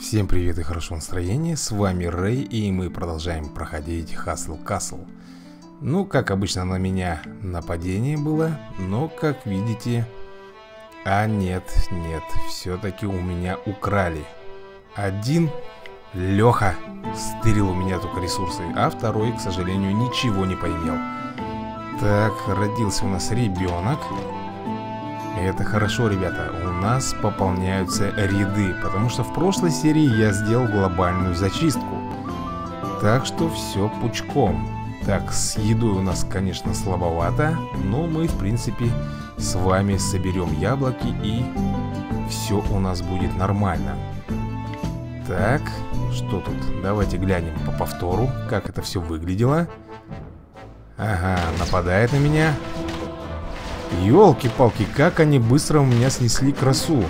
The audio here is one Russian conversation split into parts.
Всем привет и хорошего настроения, с вами Рэй, и мы продолжаем проходить Hustle Castle. Ну, как обычно, на меня нападение было, но, как видите... А нет, нет, все-таки у меня украли. Один Леха стырил у меня только ресурсы, а второй, к сожалению, ничего не поимел. Так, родился у нас ребенок. Это хорошо, ребята, у нас пополняются ряды, потому что в прошлой серии я сделал глобальную зачистку. Так что все пучком. Так, с едой у нас, конечно, слабовато, но мы, в принципе, с вами соберем яблоки и все у нас будет нормально. Так, что тут? Давайте глянем по повтору, как это все выглядело. Ага, нападает на меня. Ёлки-палки, как они быстро у меня снесли красу.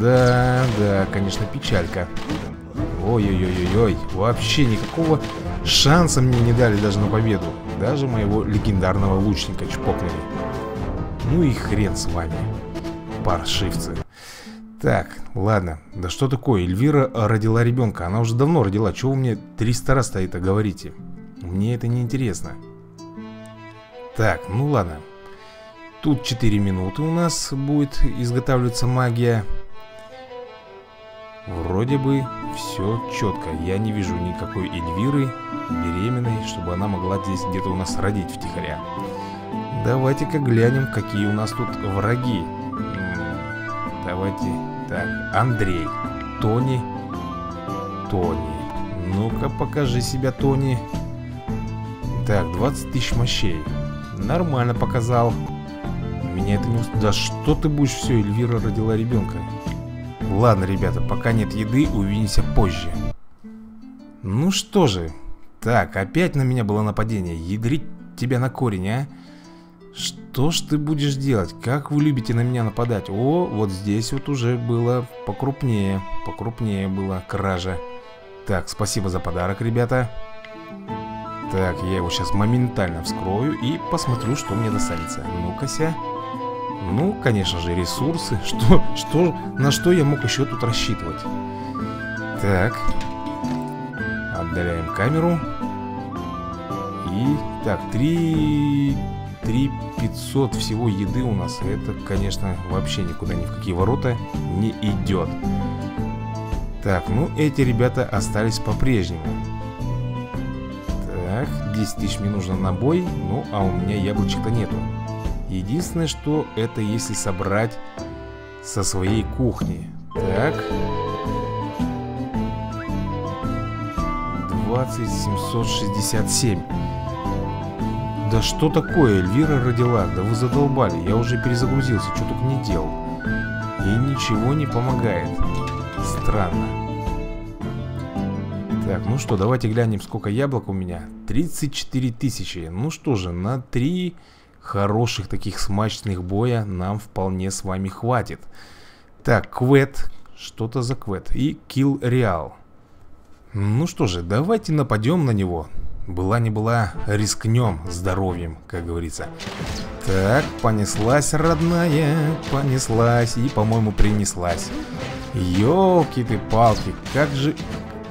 Да, да, конечно, печалька. Ой-ой-ой-ой, вообще никакого шанса мне не дали даже на победу. Даже моего легендарного лучника чпокнули. Ну и хрен с вами, паршивцы. Так, ладно, да что такое, Эльвира родила ребенка, она уже давно родила, чего вы мне 300 раз это говорите? Мне это не интересно. Так, ну ладно, Тут 4 минуты у нас будет изготавливаться магия. Вроде бы все четко. Я не вижу никакой Эльвиры беременной, чтобы она могла здесь где-то у нас родить втихаря. Давайте-ка глянем, какие у нас тут враги. Давайте. Так, Андрей. Тони. Тони. Ну-ка, покажи себя, Тони. Так, 20 тысяч мощей. Нормально показал. Меня это не уст... Да что ты будешь все, Эльвира родила ребенка. Ладно, ребята, пока нет еды, увидимся позже. Ну что же. Так, опять на меня было нападение. Ядрить тебя на корень, а? Что ж ты будешь делать? Как вы любите на меня нападать? О, вот здесь вот уже было покрупнее. Покрупнее было кража. Так, спасибо за подарок, ребята. Так, я его сейчас моментально вскрою и посмотрю, что мне достанется. Ну-ка-ся. Ну, конечно же, ресурсы. Что, что, на что я мог еще тут рассчитывать? Так. Отдаляем камеру. И, так, 3... 3 500 всего еды у нас. Это, конечно, вообще никуда ни в какие ворота не идет. Так, ну, эти ребята остались по-прежнему. Так, 10 тысяч мне нужно на бой. Ну, а у меня яблочек-то нету. Единственное, что это если собрать со своей кухни. Так. 20767. Да что такое? Эльвира родила. Да вы задолбали. Я уже перезагрузился. Что только не делал. И ничего не помогает. Странно. Так, ну что, давайте глянем, сколько яблок у меня. 34 тысячи. Ну что же, на 3 хороших таких смачных боя нам вполне с вами хватит. Так, квет. Что-то за квет. И килл реал. Ну что же, давайте нападем на него. Была не была, рискнем здоровьем, как говорится. Так, понеслась, родная, понеслась и, по-моему, принеслась. Ёлки ты палки, как же...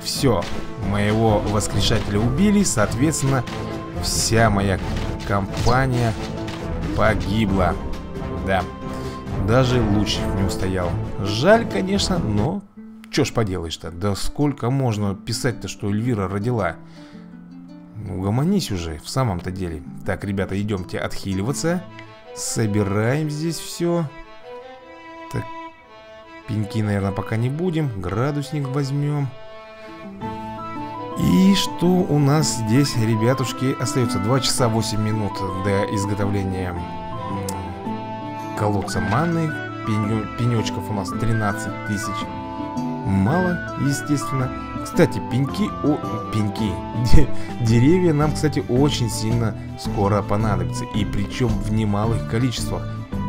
Все, моего воскрешателя убили, соответственно, вся моя компания погибла. Да, даже лучник не устоял. Жаль, конечно, но... Чё ж поделаешь-то? Да сколько можно писать-то, что Эльвира родила? Угомонись уже, в самом-то деле. Так, ребята, идемте отхиливаться. Собираем здесь все. Так, пеньки, наверное, пока не будем. Градусник возьмем. И что у нас здесь, ребятушки, остается 2 часа 8 минут до изготовления колодца манны. Пенё, пенечков у нас 13 тысяч. Мало, естественно. Кстати, пеньки, о, пеньки, деревья нам, кстати, очень сильно скоро понадобятся. И причем в немалых количествах.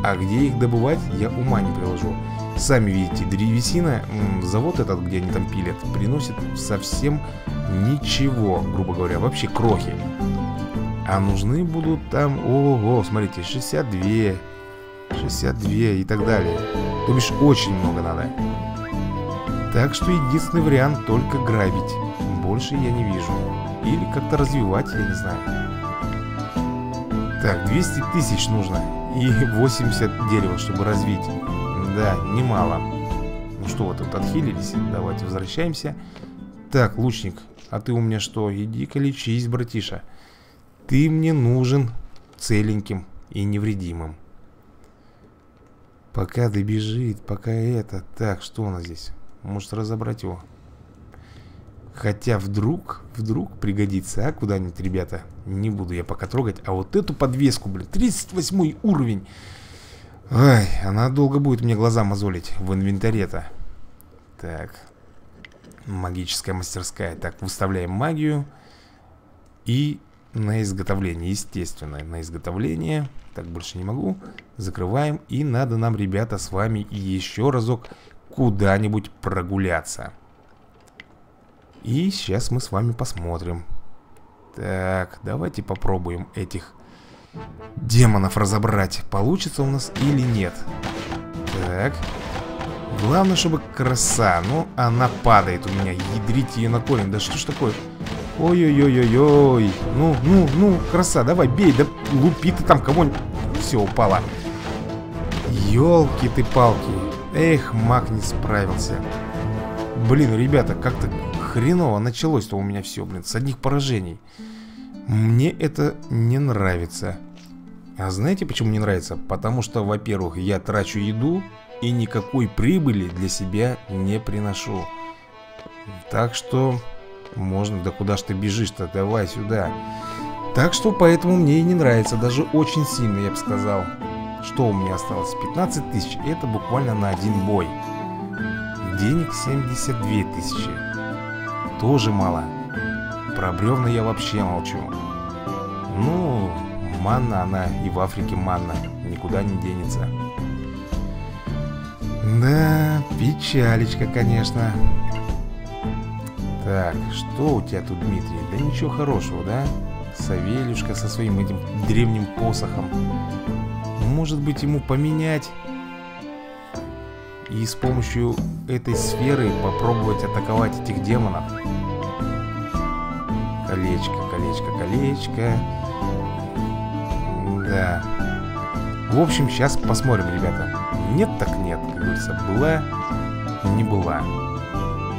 А где их добывать, я ума не приложу. Сами видите, древесина, завод этот, где они там пилят, приносит совсем ничего, грубо говоря, вообще крохи. А нужны будут там, ого, смотрите, 62, 62 и так далее. То бишь очень много надо. Так что единственный вариант только грабить. Больше я не вижу. Или как-то развивать, я не знаю. Так, 200 тысяч нужно. И 80 дерева, чтобы развить. Да, немало. Ну что, вот тут отхилились. Давайте возвращаемся. Так, лучник, а ты у меня что? Иди-ка лечись, братиша. Ты мне нужен целеньким и невредимым. Пока добежит, пока это... Так, что у нас здесь? Может разобрать его? Хотя вдруг, вдруг пригодится, а, куда-нибудь, ребята. Не буду я пока трогать. А вот эту подвеску, блин, 38 уровень. Ай, она долго будет мне глаза мозолить в инвентаре-то. Так. Магическая мастерская. Так, выставляем магию. И на изготовление, естественно, на изготовление. Так, больше не могу. Закрываем. И надо нам, ребята, с вами еще разок куда-нибудь прогуляться. И сейчас мы с вами посмотрим. Так, давайте попробуем этих демонов разобрать. Получится у нас или нет. Так. Главное, чтобы краса. Ну, она падает у меня. Ядрите ее на корень. Да что ж такое? Ой-ой-ой-ой-ой. Ну, ну, ну, краса, давай, бей. Да лупи ты там кого-нибудь. Все, упала. Елки ты палки. Эх, маг не справился. Блин, ребята, как-то хреново началось-то у меня все, блин, с одних поражений. Мне это не нравится. А знаете, почему не нравится? Потому что, во-первых, я трачу еду и никакой прибыли для себя не приношу. Так что можно, да куда ж ты бежишь-то? Давай сюда. Так что поэтому мне и не нравится, даже очень сильно, я бы сказал. Что у меня осталось? 15 тысяч. Это буквально на один бой. Денег 72 тысячи. Тоже мало. Про бревна я вообще молчу. Ну, манна она и в Африке манна. Никуда не денется. Да, печалечка, конечно. Так, что у тебя тут, Дмитрий? Да ничего хорошего, да? Савелюшка со своим этим древним посохом. Может быть ему поменять и с помощью этой сферы попробовать атаковать этих демонов? Колечко, колечко, колечко. Да. В общем, сейчас посмотрим, ребята. Нет так нет, как говорится. Была, не была.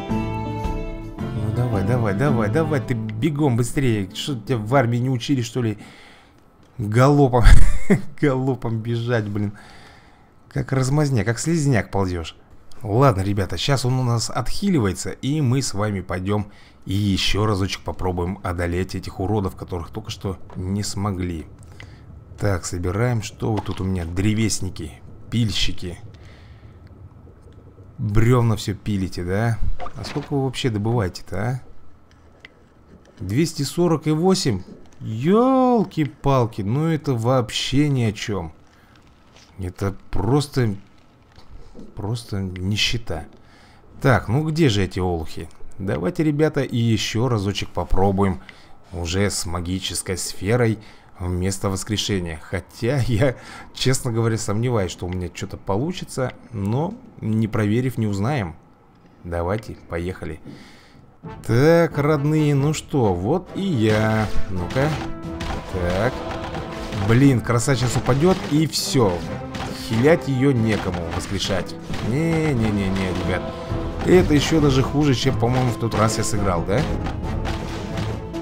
Ну давай, давай, давай, давай, ты бегом быстрее. Что тебя в армии не учили, что ли? Галопом, галопом бежать, блин. Как размазня, как слезняк ползешь. Ладно, ребята, сейчас он у нас отхиливается, и мы с вами пойдем и еще разочек попробуем одолеть этих уродов, которых только что не смогли. Так, собираем. Что вы тут у меня? Древесники, пильщики. Бревна все пилите, да? А сколько вы вообще добываете-то, а? 248? Ёлки-палки, ну это вообще ни о чем. Это просто... Просто нищета. Так, ну где же эти олухи? Давайте, ребята, еще разочек попробуем уже с магической сферой вместо воскрешения. Хотя я, честно говоря, сомневаюсь, что у меня что-то получится, но не проверив, не узнаем. Давайте, поехали. Так, родные, ну что, вот и я. Ну-ка. Так. Блин, краса сейчас упадет, и все. Хилять ее некому воскрешать. Не-не-не-не, ребят. Это еще даже хуже, чем, по-моему, в тот раз я сыграл, да?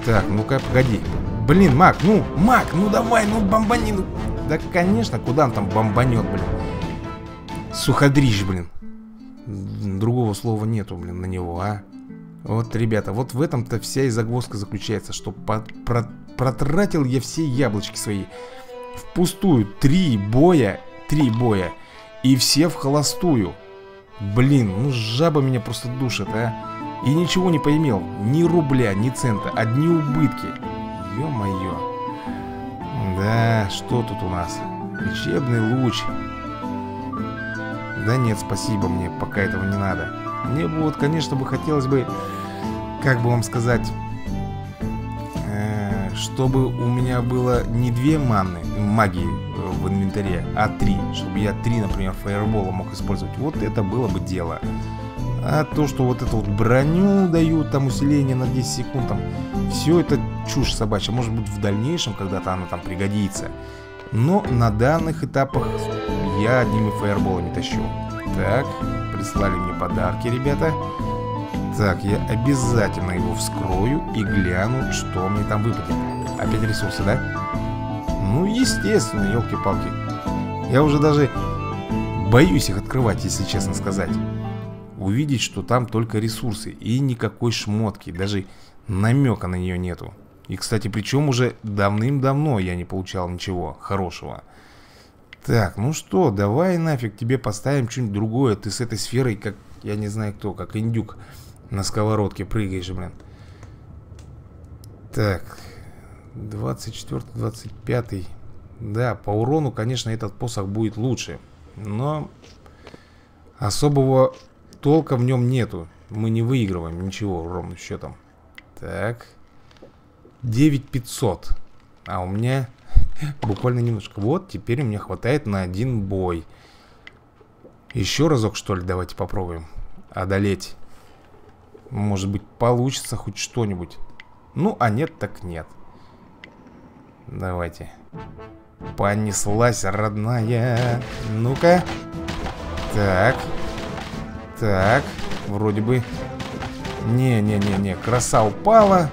Так, ну-ка, погоди. Блин, Мак, ну, Мак, ну давай, ну бомбани, ну... Да, конечно, куда он там бомбанет, блин. Суходрищ, блин. Другого слова нету, блин, на него, а. Вот, ребята, вот в этом-то вся и загвоздка заключается, что по про протратил я все яблочки свои. Впустую. Три боя, три боя. И все в холостую. Блин, ну жаба меня просто душит, а. И ничего не поимел. Ни рубля, ни цента. Одни убытки. Ё-моё. Да, что тут у нас? Лечебный луч. Да нет, спасибо мне, пока этого не надо. Мне бы вот, конечно, бы хотелось бы, как бы вам сказать, э, чтобы у меня было не две манны, магии в инвентаре, а три. Чтобы я три, например, фаербола мог использовать. Вот это было бы дело. А то, что вот эту вот броню дают, там усиление на 10 секунд, там, все это чушь собачья. Может быть, в дальнейшем когда-то она там пригодится. Но на данных этапах я одними фаерболами тащу. Так, прислали мне подарки, ребята. Так, я обязательно его вскрою и гляну, что мне там выпадет. Опять ресурсы, да? Ну, естественно, елки-палки. Я уже даже боюсь их открывать, если честно сказать. Увидеть, что там только ресурсы и никакой шмотки, даже намека на нее нету. И, кстати, причем уже давным-давно я не получал ничего хорошего. Так, ну что, давай нафиг тебе поставим что-нибудь другое. Ты с этой сферой, как, я не знаю кто, как индюк на сковородке прыгаешь, блин. Так, 24-25. Да, по урону, конечно, этот посох будет лучше. Но особого толка в нем нету. Мы не выигрываем ничего ровным счетом. Так. 9500. А у меня буквально немножко. Вот, теперь у меня хватает на один бой. Еще разок, что ли, давайте попробуем. Одолеть. Может быть, получится хоть что-нибудь. Ну, а нет, так нет. Давайте. Понеслась, родная. Ну-ка. Так. Так. Вроде бы... Не-не-не-не, краса упала.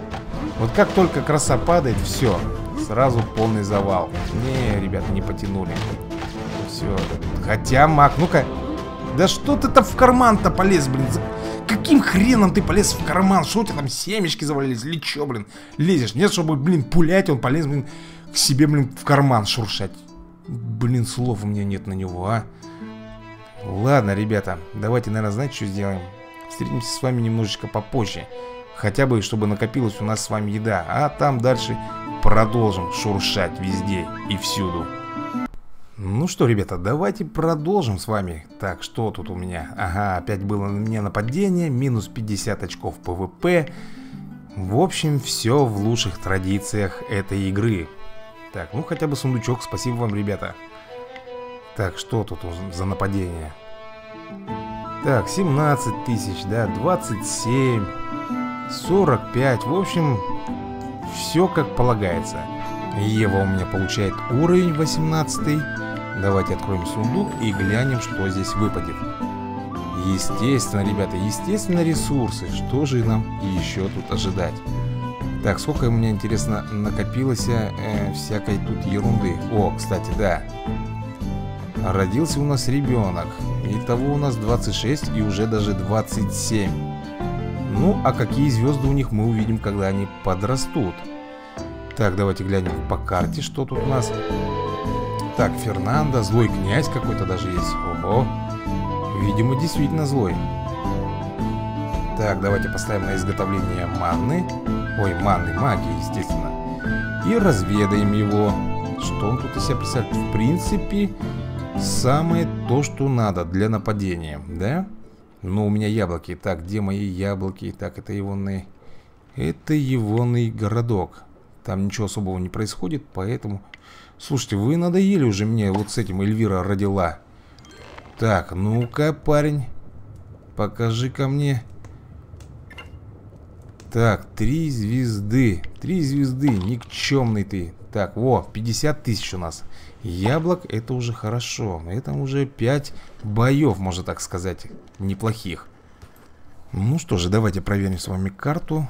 Вот как только краса падает, все, сразу полный завал. Не, ребята, не потянули. Все. Хотя, маг, ну-ка. Да что ты там в карман-то полез, блин? Каким хреном ты полез в карман? Что у тебя там семечки завалились? Или что, блин? Лезешь? Нет, чтобы, блин, пулять, он полез, блин, к себе, блин, в карман шуршать. Блин, слов у меня нет на него, а. Ладно, ребята, давайте, наверное, знаете, что сделаем? Встретимся с вами немножечко попозже. Хотя бы, чтобы накопилась у нас с вами еда. А там дальше продолжим шуршать везде и всюду. Ну что, ребята, давайте продолжим с вами. Так, что тут у меня? Ага, опять было на мне нападение, минус 50 очков PvP. В общем, все в лучших традициях этой игры. Так, ну хотя бы сундучок, спасибо вам, ребята. Так, что тут за нападение? Так, 17 тысяч, да, 27... 45. В общем, все как полагается. Ева у меня получает уровень 18. Давайте откроем сундук и глянем, что здесь выпадет. Естественно, ребята, естественно ресурсы. Что же нам еще тут ожидать? Так, сколько у меня, интересно, накопилось э, всякой тут ерунды. О, кстати, да. Родился у нас ребенок. Итого у нас 26 и уже даже 27. Ну, а какие звезды у них мы увидим, когда они подрастут. Так, давайте глянем по карте, что тут у нас. Так, Фернандо, злой князь какой-то даже есть. Ого. Видимо, действительно злой. Так, давайте поставим на изготовление манны. Ой, манны, магии, естественно. И разведаем его. Что он тут из себя представляет? В принципе, самое то, что надо для нападения, да? Но у меня яблоки. Так, где мои яблоки? Так, это егоный... Это егоный городок. Там ничего особого не происходит, поэтому... Слушайте, вы надоели уже мне вот с этим Эльвира родила. Так, ну-ка, парень. покажи ко мне. Так, три звезды. Три звезды, никчемный ты. Так, во, 50 тысяч у нас. Яблок это уже хорошо. Это уже 5 боев, можно так сказать, неплохих. Ну что же, давайте проверим с вами карту.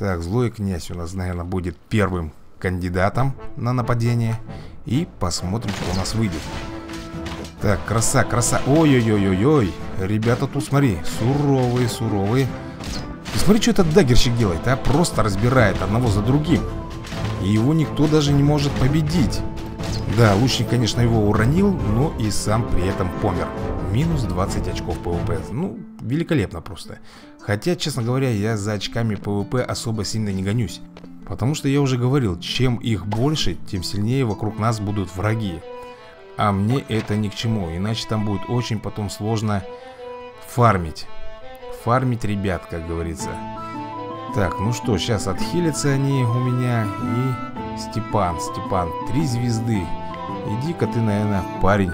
Так, злой князь у нас, наверное, будет первым кандидатом на нападение. И посмотрим, что у нас выйдет. Так, краса, краса. Ой-ой-ой-ой-ой. Ребята тут, смотри, суровые, суровые. Ты смотри, что этот дагерщик делает, а? Просто разбирает одного за другим. И его никто даже не может победить. Да, лучник, конечно, его уронил, но и сам при этом помер. Минус 20 очков PvP. Ну, великолепно просто. Хотя, честно говоря, я за очками PvP особо сильно не гонюсь. Потому что я уже говорил, чем их больше, тем сильнее вокруг нас будут враги. А мне это ни к чему, иначе там будет очень потом сложно фармить. Фармить ребят, как говорится. Так, ну что, сейчас отхилятся они у меня и... Степан, Степан, три звезды. Иди-ка ты, наверное, парень,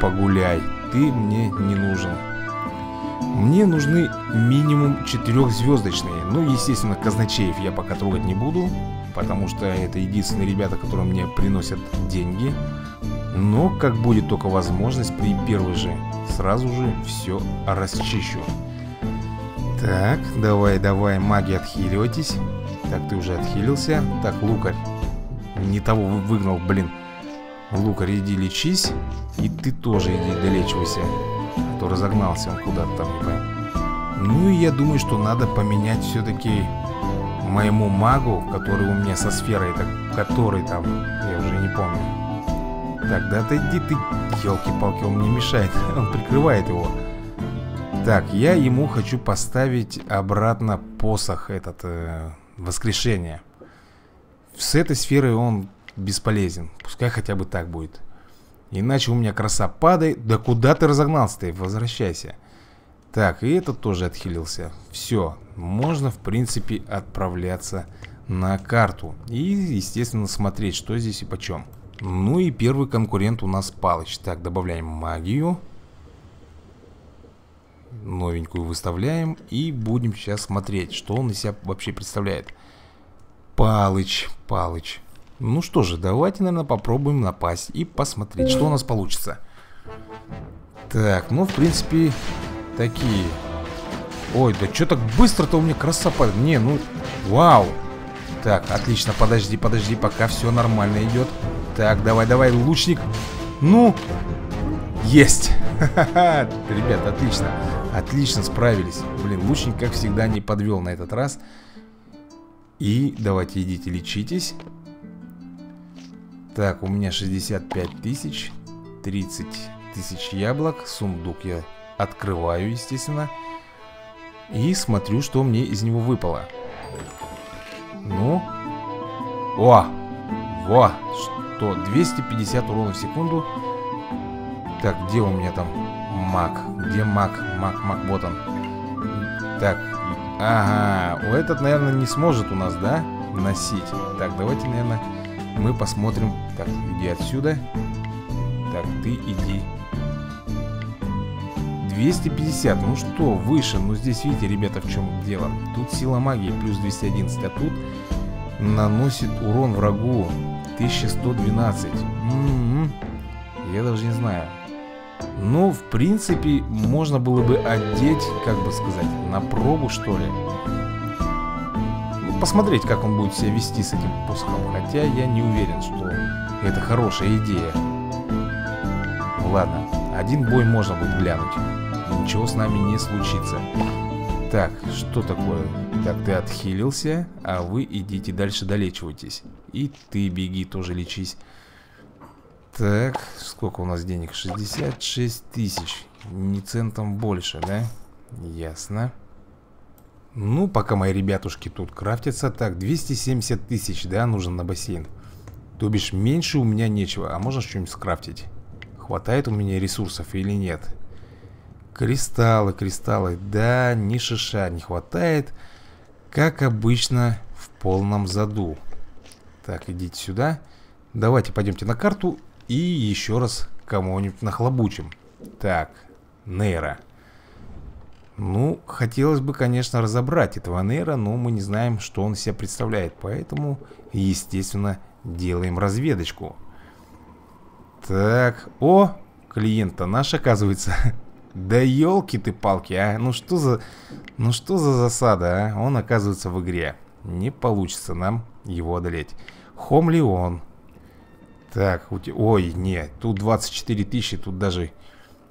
погуляй. Ты мне не нужен. Мне нужны минимум четырехзвездочные. Ну, естественно, казначеев я пока трогать не буду. Потому что это единственные ребята, которые мне приносят деньги. Но, как будет только возможность, при первой же сразу же все расчищу. Так, давай, давай, маги, отхиливайтесь. Так, ты уже отхилился. Так, лукарь. Не того выгнал, блин. Лукарь, иди лечись. И ты тоже иди долечивайся. А то разогнался он куда-то там, не пойму. Ну и я думаю, что надо поменять все-таки моему магу, который у меня со сферой, так, который там, я уже не помню. Так, да отойди ты, елки-палки, он мне мешает, он прикрывает его. Так, я ему хочу поставить обратно посох этот, э, воскрешение. С этой сферой он бесполезен, пускай хотя бы так будет. Иначе у меня краса падает. Да куда ты разогнался-то? Возвращайся. Так, и этот тоже отхилился. Все, можно, в принципе, отправляться на карту. И, естественно, смотреть, что здесь и почем. Ну и первый конкурент у нас Палыч. Так, добавляем магию. Новенькую выставляем. И будем сейчас смотреть, что он из себя вообще представляет. Палыч, Палыч. Ну что же, давайте, наверное, попробуем напасть и посмотреть, что у нас получится. Так, ну, в принципе, такие. Ой, да что так быстро-то у меня падает? Не, ну, вау. Так, отлично, подожди, подожди, пока все нормально идет. Так, давай, давай, лучник. Ну, есть. Ребят, отлично. Отлично справились. Блин, лучник, как всегда, не подвел на этот раз. И давайте идите лечитесь. Так, у меня 65 тысяч 30 тысяч яблок Сундук я открываю, естественно И смотрю, что мне из него выпало Ну О! Во! Что? 250 урона в секунду Так, где у меня там маг? Где маг? Маг, маг, вот он Так, ага Этот, наверное, не сможет у нас, да? Носить Так, давайте, наверное мы посмотрим. Так, иди отсюда. Так, ты иди. 250, ну что, выше. Ну здесь, видите, ребята, в чем дело. Тут сила магии плюс 211, а тут наносит урон врагу 1112. М -м -м. Я даже не знаю. Ну, в принципе, можно было бы одеть, как бы сказать, на пробу, что ли посмотреть, как он будет себя вести с этим посохом. Хотя я не уверен, что это хорошая идея. Ладно, один бой можно будет глянуть. Ничего с нами не случится. Так, что такое? Так, ты отхилился, а вы идите дальше долечивайтесь. И ты беги, тоже лечись. Так, сколько у нас денег? 66 тысяч. Не центом больше, да? Ясно. Ну, пока мои ребятушки тут крафтятся Так, 270 тысяч, да, нужен на бассейн То бишь, меньше у меня нечего А можно что-нибудь скрафтить? Хватает у меня ресурсов или нет? Кристаллы, кристаллы Да, ни шиша не хватает Как обычно, в полном заду Так, идите сюда Давайте пойдемте на карту И еще раз кому-нибудь нахлобучим Так, Нейра ну, хотелось бы, конечно, разобрать этого Нейра, но мы не знаем, что он себя представляет. Поэтому, естественно, делаем разведочку. Так, о, клиент-то наш, оказывается. Да елки ты палки, а. Ну что за... Ну что за засада, а? Он оказывается в игре. Не получится нам его одолеть. Хом ли? Так, у тебя... Ой, нет, тут 24 тысячи, тут даже...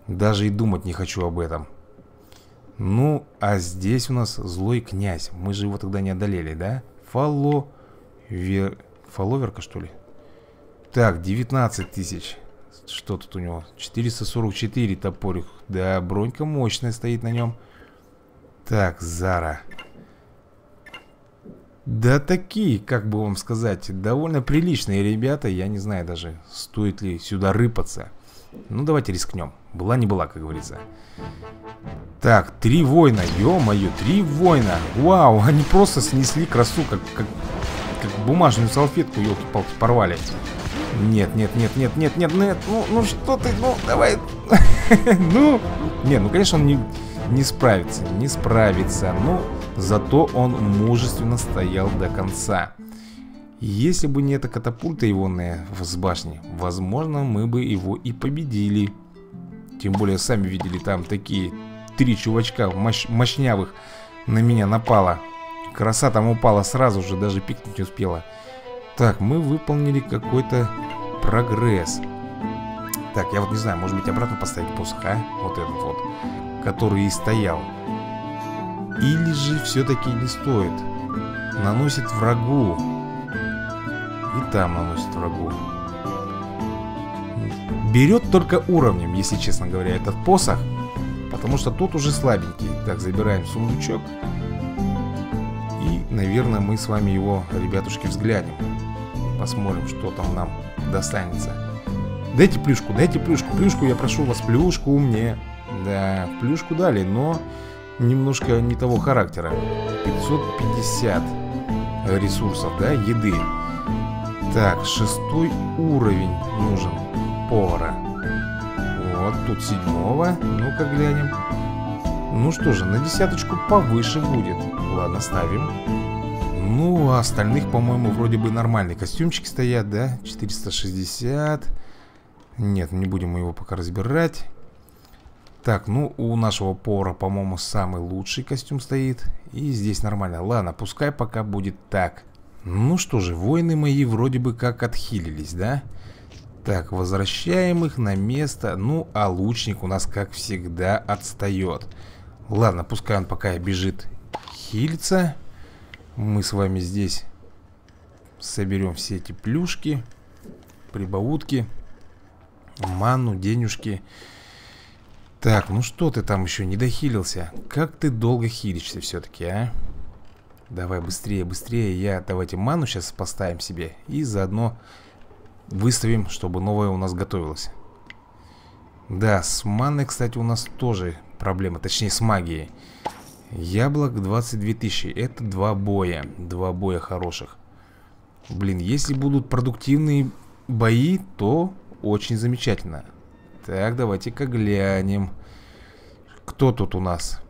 Даже и думать не хочу об этом. Ну, а здесь у нас злой князь. Мы же его тогда не одолели, да? Фало... Вер... Фоловерка, что ли? Так, 19 тысяч. Что тут у него? 444 топорик. Да, бронька мощная стоит на нем. Так, Зара. Да такие, как бы вам сказать, довольно приличные ребята. Я не знаю даже, стоит ли сюда рыпаться. Ну, давайте рискнем. Была не была, как говорится. Так, три воина, ё-моё, три воина Вау, они просто снесли красу, как, как, как бумажную салфетку, елки-палки, порвали Нет, нет, нет, нет, нет, нет, нет, ну, ну что ты, ну, давай Ну, нет, ну, конечно, он не, Не справится, не справится Но зато он мужественно стоял до конца. Если бы не эта катапульта егоная с башни Возможно, мы бы его и победили. Тем более, сами видели, там такие три чувачка мощ мощнявых на меня напало. Краса там упала сразу же, даже пикнуть не успела. Так, мы выполнили какой-то прогресс. Так, я вот не знаю, может быть обратно поставить посох, а? Вот этот вот Который и стоял Или же все-таки не стоит? Наносит врагу. И там наносит врагу. Берет только уровнем, если честно говоря, этот посох Потому что тут уже слабенький. Так, забираем сундучок. И, наверное, мы с вами его, ребятушки, взглянем. Посмотрим, что там нам достанется. Дайте плюшку, дайте плюшку. Плюшку, я прошу вас, плюшку мне. Да, плюшку дали, но немножко не того характера. 550 ресурсов, да, еды. Так, шестой уровень нужен повара. Вот, тут седьмого. Ну-ка глянем. Ну что же, на десяточку повыше будет. Ладно, ставим. Ну, а остальных, по-моему, вроде бы нормальные костюмчики стоят, да? 460 Нет, не будем мы его пока разбирать так, ну у нашего повара, по-моему, самый лучший костюм стоит. И здесь нормально. Ладно, пускай пока будет так. Ну что же, воины мои вроде бы как отхилились, да? Так, возвращаем их на место. Ну, а лучник у нас, как всегда, отстает Ладно, пускай он пока бежит хилиться. Мы с вами здесь соберем все эти плюшки Прибаутки Ману, денежки так, ну что ты там еще не дохилился? Как ты долго хилишься все-таки, а? Давай быстрее, быстрее. Я давайте ману сейчас поставим себе. И заодно выставим, чтобы новое у нас готовилось. Да, с маной, кстати, у нас тоже проблема. Точнее, с магией. Яблок 22 тысячи. Это два боя. Два боя хороших. Блин, если будут продуктивные бои, то очень замечательно. Так, давайте-ка глянем. Кто тут у нас?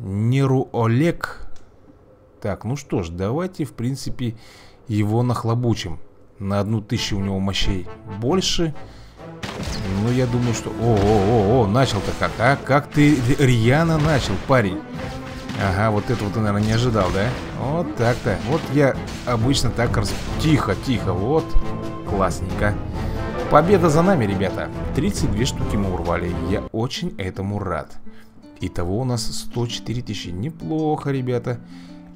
Неру Олег. Так, ну что ж, давайте, в принципе, его нахлобучим. На одну тысячу у него мощей больше. Ну, я думаю, что... О-о-о, начал-то как, а? Как ты рьяно начал, парень. Ага, вот этого ты, наверное, не ожидал, да? Вот так-то. Вот я обычно так раз... Тихо, тихо, вот. Классненько. Победа за нами, ребята. 32 штуки мы урвали. Я очень этому рад. Итого у нас 104 тысячи. Неплохо, ребята.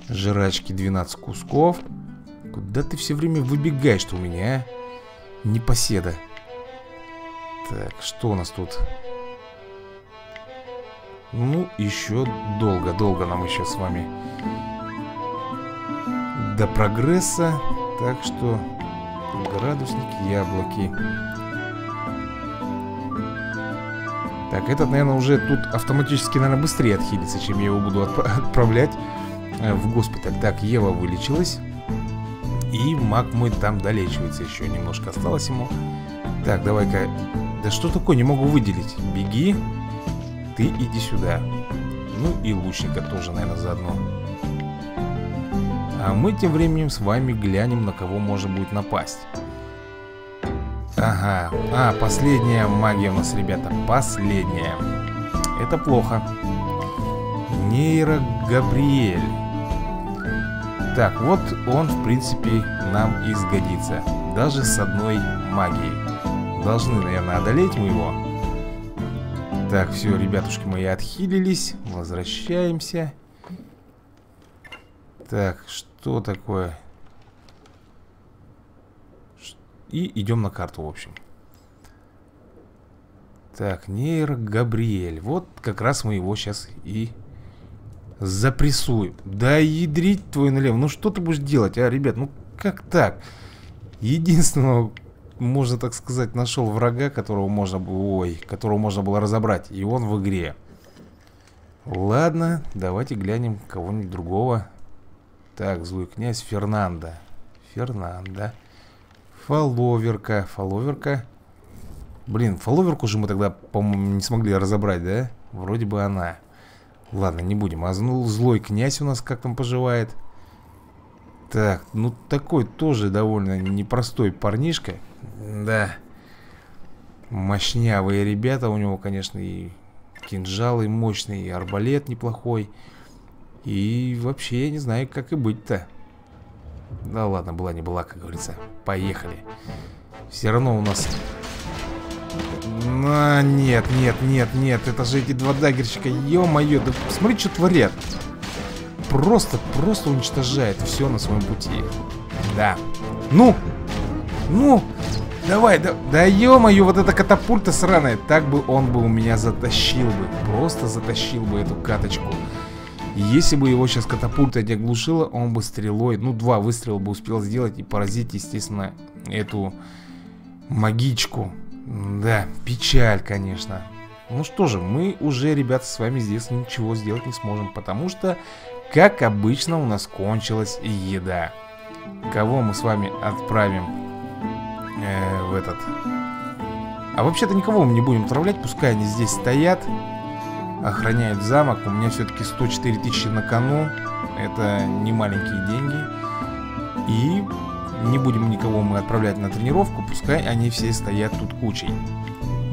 Жрачки 12 кусков. Куда ты все время выбегаешь у меня, а? Непоседа Так, что у нас тут? Ну, еще долго-долго нам еще с вами До прогресса. Так что Градусник, яблоки Так, этот, наверное, уже тут автоматически, наверное, быстрее отхилится, чем я его буду отп отправлять э, в госпиталь. Так, Ева вылечилась. И маг мой там долечивается еще. Немножко осталось ему. Так, давай-ка... Да что такое, не могу выделить. Беги. Ты иди сюда. Ну и лучника тоже, наверное, заодно. А мы тем временем с вами глянем, на кого можно будет напасть. Ага, а, последняя магия у нас, ребята, последняя. Это плохо. Нейро Габриэль. Так, вот он, в принципе, нам и сгодится. Даже с одной магией. Должны, наверное, одолеть мы его. Так, все, ребятушки мои отхилились. Возвращаемся. Так, что такое? И идем на карту, в общем. Так, Нейр Габриэль. Вот как раз мы его сейчас и запрессуем. Да ядрить твой налево. Ну что ты будешь делать, а, ребят? Ну как так? Единственного, можно так сказать, нашел врага, которого можно было... Ой, которого можно было разобрать. И он в игре. Ладно, давайте глянем кого-нибудь другого. Так, злой князь Фернандо. Фернандо. Фоловерка, фоловерка. Блин, фоловерку же мы тогда, по-моему, не смогли разобрать, да? Вроде бы она. Ладно, не будем. А злой князь у нас как там поживает? Так, ну такой тоже довольно непростой парнишка. Да. Мощнявые ребята у него, конечно, и кинжалы мощные, и арбалет неплохой. И вообще я не знаю, как и быть-то. Да ладно, была не была, как говорится. Поехали. Все равно у нас... А, нет, нет, нет, нет, это же эти два дагерщика, ё-моё, да смотри, что творят. Просто, просто уничтожает все на своем пути. Да. Ну! Ну! Давай, да, да ё-моё, вот эта катапульта сраная. Так бы он бы у меня затащил бы. Просто затащил бы эту каточку. Если бы его сейчас катапульта не оглушила, он бы стрелой, ну, два выстрела бы успел сделать и поразить, естественно, эту магичку. Да, печаль, конечно. Ну что же, мы уже, ребята, с вами здесь ничего сделать не сможем, потому что, как обычно, у нас кончилась еда. Кого мы с вами отправим э, в этот... А вообще-то никого мы не будем отправлять, пускай они здесь стоят охраняют замок. У меня все-таки 104 тысячи на кону. Это не маленькие деньги. И не будем никого мы отправлять на тренировку. Пускай они все стоят тут кучей.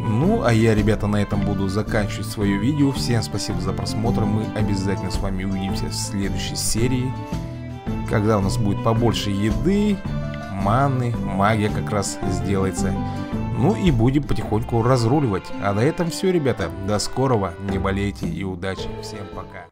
Ну, а я, ребята, на этом буду заканчивать свое видео. Всем спасибо за просмотр. Мы обязательно с вами увидимся в следующей серии. Когда у нас будет побольше еды, маны, магия как раз сделается. Ну и будем потихоньку разруливать. А на этом все, ребята. До скорого, не болейте и удачи. Всем пока.